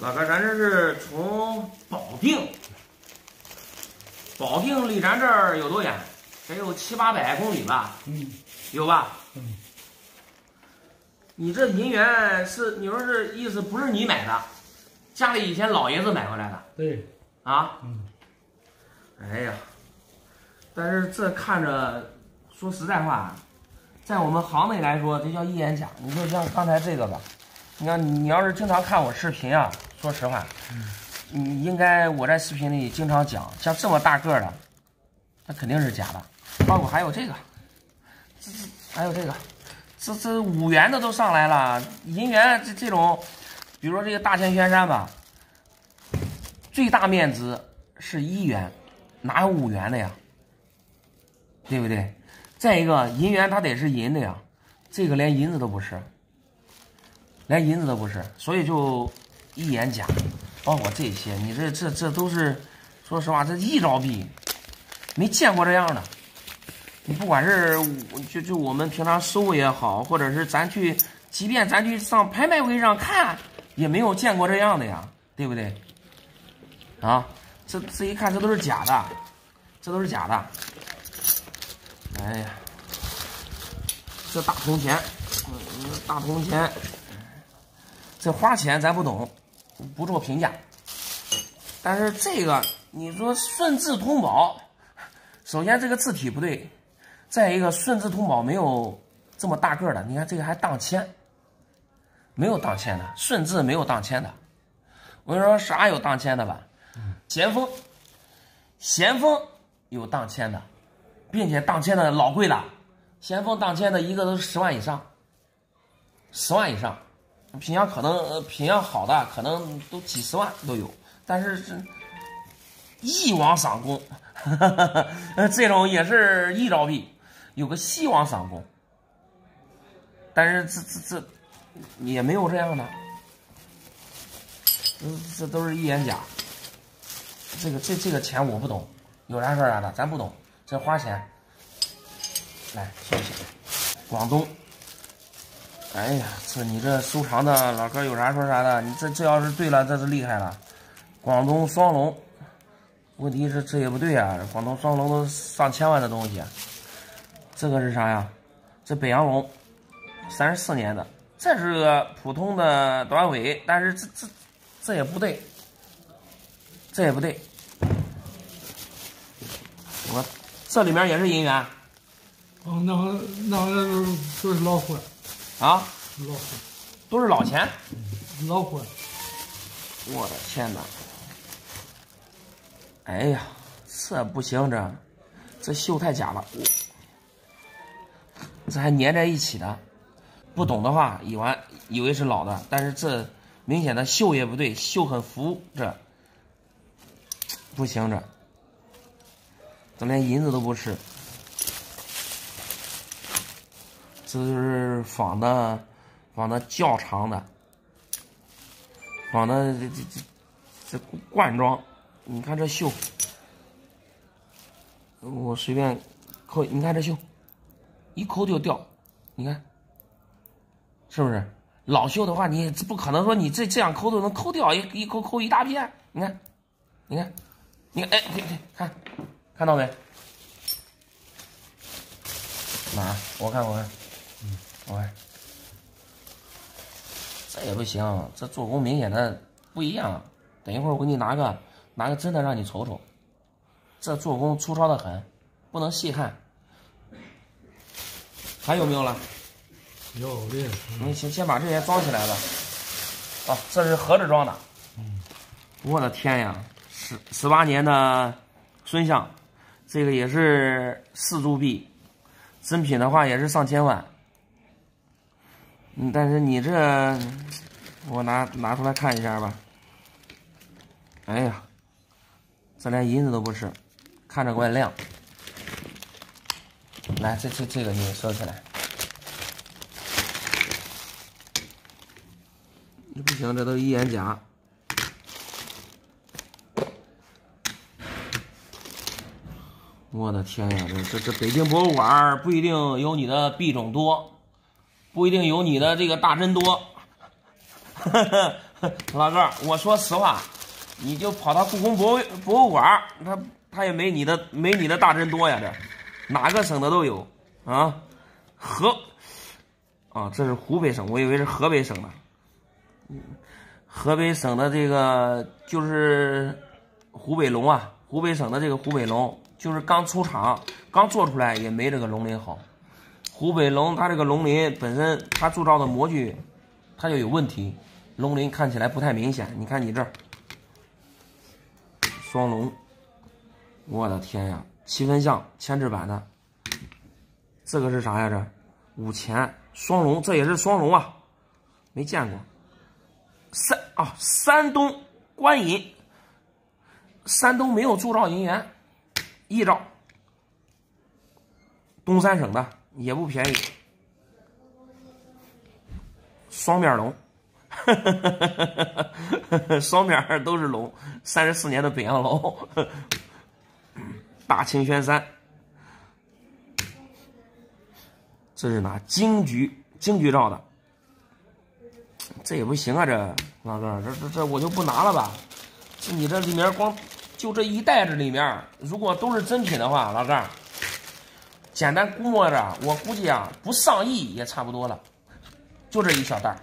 老哥，咱这是从保定，保定离咱这儿有多远？得有七八百公里吧？嗯，有吧？嗯。你这银元是你说是意思不是你买的，家里以前老爷子买回来的对，啊？嗯，哎呀，但是这看着，说实在话，在我们行内来说，这叫一眼假。你就像刚才这个吧，你看你你要是经常看我视频啊，说实话，你应该我在视频里经常讲，像这么大个儿的，那肯定是假的。包括还有这个，这这还有这个，这这五元的都上来了，银元这这种，比如说这个大千玄山吧，最大面值是一元，哪有五元的呀？对不对？再一个，银元它得是银的呀，这个连银子都不是，连银子都不是，所以就一眼假。包括这些，你这这这都是，说实话，这一招币，没见过这样的。你不管是就就我们平常收也好，或者是咱去，即便咱去上拍卖会上看，也没有见过这样的呀，对不对？啊，这这一看这都是假的，这都是假的。哎呀，这大铜钱，嗯，大铜钱，这花钱咱不懂，不做评价。但是这个你说顺治通宝，首先这个字体不对，再一个顺治通宝没有这么大个的，你看这个还当签，没有当签的，顺治没有当签的。我跟你说啥有当签的吧？咸丰，咸丰有当签的，并且当签的老贵了，咸丰当签的一个都是十万以上，十万以上，品相可能品相好的可能都几十万都有，但是这一王赏功，呃 这种也是一招币，有个西王赏功，但是这这这也没有这样的，嗯这都是一眼假。这个这这个钱我不懂，有啥说啥的，咱不懂，这花钱。来，谢谢。广东，哎呀，这你这收藏的老哥有啥说啥的，你这这要是对了，这是厉害了。广东双龙，问题是这也不对呀、广东双龙都上千万的东西，这个是啥呀？这北洋龙，三十四年的，这是个普通的短尾，但是这这这也不对。这也不对，我这里面也是银元哦，那那个都是都是老货，啊，老货，都是老钱。老货。我的天哪！哎呀，这不行，这这锈太假了，我这还粘在一起的。不懂的话，以为以为是老的，但是这明显的锈也不对，锈很浮，这不行，这怎么连银子都不是，这就是仿的，仿的较长的。仿的这这这这罐装，你看这锈，我随便抠，你看这锈，一抠就掉，你看，是不是？老锈的话，你不可能说你这这样抠都能抠掉，一一抠抠一大片，你看，你看，你看，哎，对对，看，看到没？哪？我看我看，嗯，我看。这也不行，这做工明显的不一样。等一会儿我给你拿个拿个真的让你瞅瞅，这做工粗糙的很，不能细看。还有没有了？有的，你先先把这些装起来吧。啊，这是盒子装的。嗯我的天呀，十十八年的孙相，这个也是四铢币，真品的话也是上千万。但是你这，我拿拿出来看一下吧。哎呀，这连银子都不是，看着怪亮。来，这这这个你收起来。这不行，这都一眼假。我的天呀，这这这北京博物馆不一定有你的币种多。不一定有你的这个大针多，老哥，我说实话，你就跑到故宫博物博物馆，他他也没你的没你的大针多呀，这哪个省的都有啊？河啊，这是湖北省，我以为是河北省呢。河北省的这个就是湖北龙啊，湖北省的这个湖北龙，就是刚出厂，刚做出来也没这个龙鳞好。湖北龙它这个龙鳞本身它铸造的模具，它就有问题，龙鳞看起来不太明显。你看你这双龙，我的天呀，七分像铅制版的，这个是啥呀？这五钱双龙，这也是双龙啊，没见过。山啊，山东官银，山东没有铸造银元，一造，东三省的也不便宜，双面龙，双面都是龙，三十四年的北洋龙，大清轩三，这是哪京剧京剧照的。这也不行啊，这老哥，这这这我就不拿了吧。这你这里面光就这一袋子里面，如果都是真品的话，老哥，简单估摸着，我估计啊，不上亿也差不多了。就这一小袋